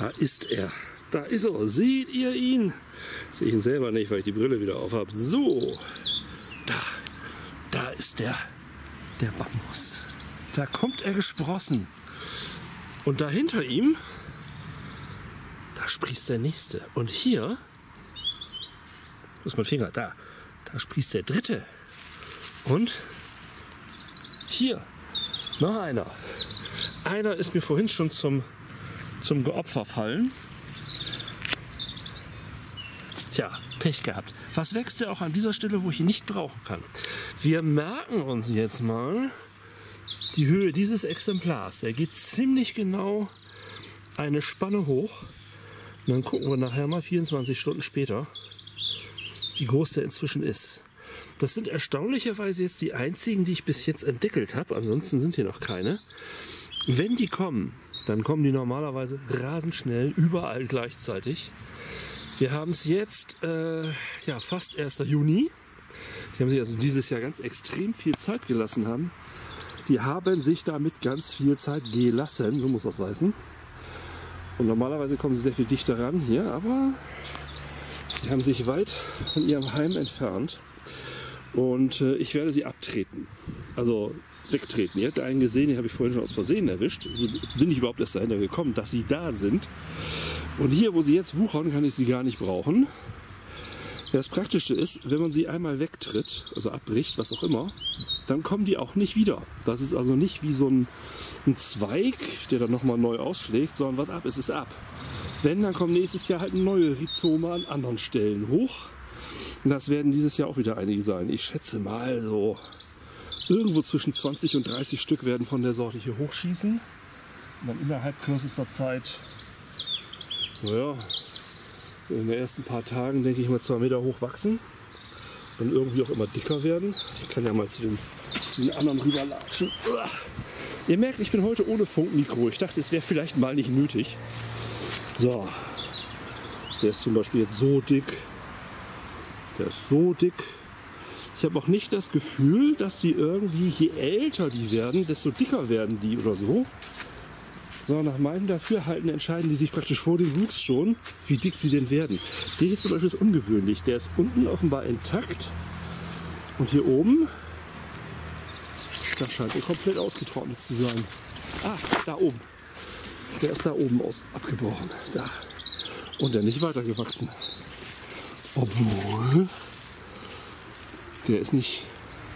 Da ist er. Da ist er. Seht ihr ihn? Sehe ich ihn selber nicht, weil ich die Brille wieder auf habe. So. Da. Da ist der. Der Bambus. Da kommt er gesprossen. Und da hinter ihm, da sprießt der nächste. Und hier, wo ist mein Finger? Da. Da sprießt der dritte. Und hier, noch einer. Einer ist mir vorhin schon zum, zum Geopfer fallen. Tja, Pech gehabt. Was wächst der auch an dieser Stelle, wo ich ihn nicht brauchen kann? Wir merken uns jetzt mal die Höhe dieses Exemplars. Der geht ziemlich genau eine Spanne hoch. Und dann gucken wir nachher mal 24 Stunden später, wie groß der inzwischen ist. Das sind erstaunlicherweise jetzt die einzigen, die ich bis jetzt entdeckelt habe. Ansonsten sind hier noch keine. Wenn die kommen, dann kommen die normalerweise rasend schnell, überall gleichzeitig. Wir haben es jetzt äh, ja, fast 1. Juni. Die haben sich also dieses Jahr ganz extrem viel Zeit gelassen haben. Die haben sich damit ganz viel Zeit gelassen, so muss das heißen. Und normalerweise kommen sie sehr viel dichter ran hier, aber die haben sich weit von ihrem Heim entfernt. Und äh, ich werde sie abtreten. Also wegtreten. Ihr habt einen gesehen, den habe ich vorhin schon aus Versehen erwischt. So bin ich überhaupt erst dahinter gekommen, dass sie da sind. Und hier, wo sie jetzt wuchern, kann ich sie gar nicht brauchen. Das Praktische ist, wenn man sie einmal wegtritt, also abbricht, was auch immer, dann kommen die auch nicht wieder. Das ist also nicht wie so ein, ein Zweig, der dann nochmal neu ausschlägt, sondern was ab ist, ist ab. Wenn, dann kommen nächstes Jahr halt neue Rhizome an anderen Stellen hoch. Und das werden dieses Jahr auch wieder einige sein. Ich schätze mal so irgendwo zwischen 20 und 30 Stück werden von der Sorte hier hochschießen. Und dann innerhalb kürzester Zeit, naja, so in den ersten paar Tagen denke ich mal zwei Meter hoch wachsen. Dann irgendwie auch immer dicker werden. Ich kann ja mal zu den, zu den anderen rüberlatschen. Ihr merkt, ich bin heute ohne Funkmikro. Ich dachte, es wäre vielleicht mal nicht nötig. So. Der ist zum Beispiel jetzt so dick. Der ist so dick. Ich habe auch nicht das Gefühl, dass die irgendwie, je älter die werden, desto dicker werden die oder so. Sondern nach meinem Dafürhalten entscheiden die sich praktisch vor dem Wuchs schon, wie dick sie denn werden. Der hier zum Beispiel ist ungewöhnlich. Der ist unten offenbar intakt. Und hier oben, da scheint er komplett ausgetrocknet zu sein. Ah, da oben. Der ist da oben aus abgebrochen. Da. Und der nicht weitergewachsen. Obwohl, der ist nicht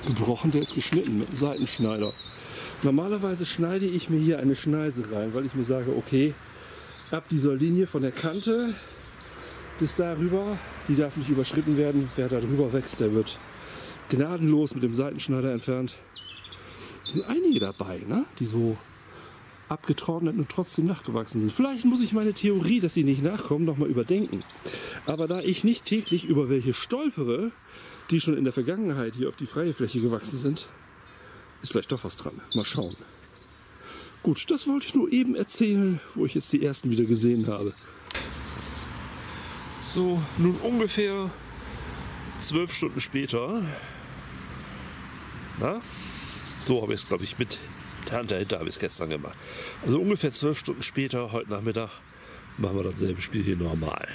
gebrochen, der ist geschnitten mit einem Seitenschneider. Normalerweise schneide ich mir hier eine Schneise rein, weil ich mir sage, okay, ab dieser Linie von der Kante bis darüber, die darf nicht überschritten werden. Wer da drüber wächst, der wird gnadenlos mit dem Seitenschneider entfernt. Es sind einige dabei, ne? die so abgetrocknet und trotzdem nachgewachsen sind. Vielleicht muss ich meine Theorie, dass sie nicht nachkommen, nochmal überdenken. Aber da ich nicht täglich über welche stolpere, die schon in der Vergangenheit hier auf die freie Fläche gewachsen sind, ist vielleicht doch was dran. Mal schauen. Gut, das wollte ich nur eben erzählen, wo ich jetzt die ersten wieder gesehen habe. So, nun ungefähr zwölf Stunden später. Na, so habe ich es, glaube ich, mit der Hand dahinter habe ich es gestern gemacht. Also ungefähr zwölf Stunden später, heute Nachmittag, machen wir dasselbe Spiel hier normal.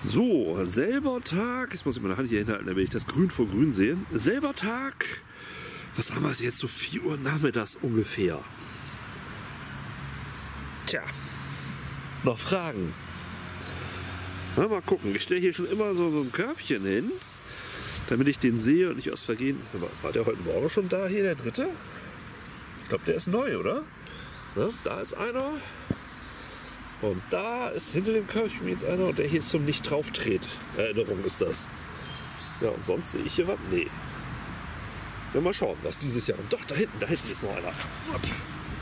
So, selber Tag. Jetzt muss ich meine Hand hier hinhalten, damit ich das Grün vor Grün sehe. Selber Tag. Was haben wir jetzt? So 4 Uhr nachmittags ungefähr. Tja, noch Fragen? Na, mal gucken. Ich stelle hier schon immer so, so ein Körbchen hin, damit ich den sehe und nicht aus Vergehen. War der heute Morgen schon da hier, der dritte? Ich glaube, der ist neu, oder? Ja, da ist einer. Und da ist hinter dem Körbchen jetzt einer und der hier zum nicht drauf Erinnerung ist das. Ja, und sonst sehe ich hier was? Nee. Ja, mal schauen, was dieses Jahr. Doch, da hinten, da hinten ist noch einer.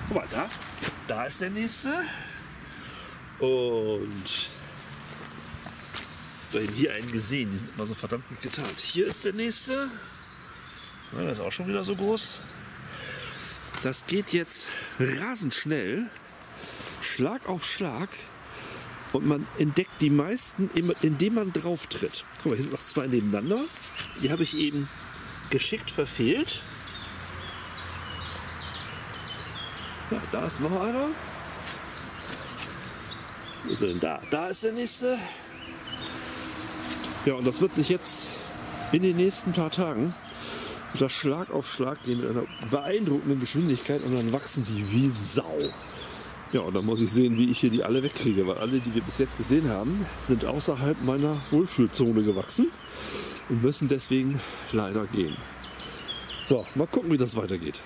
Guck mal, da. Da ist der nächste. Und da hier einen gesehen. Die sind immer so verdammt gut getarnt. Hier ist der nächste. Ja, der ist auch schon wieder so groß. Das geht jetzt rasend schnell. Schlag auf Schlag und man entdeckt die meisten, indem man drauf tritt. Guck mal, hier sind noch zwei nebeneinander. Die habe ich eben geschickt verfehlt. Ja, da ist noch einer. Wo ist er denn da? Da ist der nächste. Ja, und das wird sich jetzt in den nächsten paar Tagen wieder Schlag auf Schlag gehen mit einer beeindruckenden Geschwindigkeit und dann wachsen die wie Sau. Ja, und dann muss ich sehen, wie ich hier die alle wegkriege, weil alle, die wir bis jetzt gesehen haben, sind außerhalb meiner Wohlfühlzone gewachsen und müssen deswegen leider gehen. So, mal gucken, wie das weitergeht.